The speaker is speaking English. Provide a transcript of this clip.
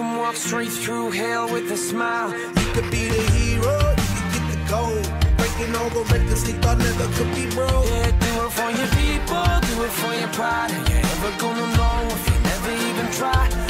can walk straight through hell with a smile. You could be the hero, you could get the gold. Breaking all the records they thought never could be broke. Yeah, do it for your people, do it for your pride. You're never gonna know if you never even try.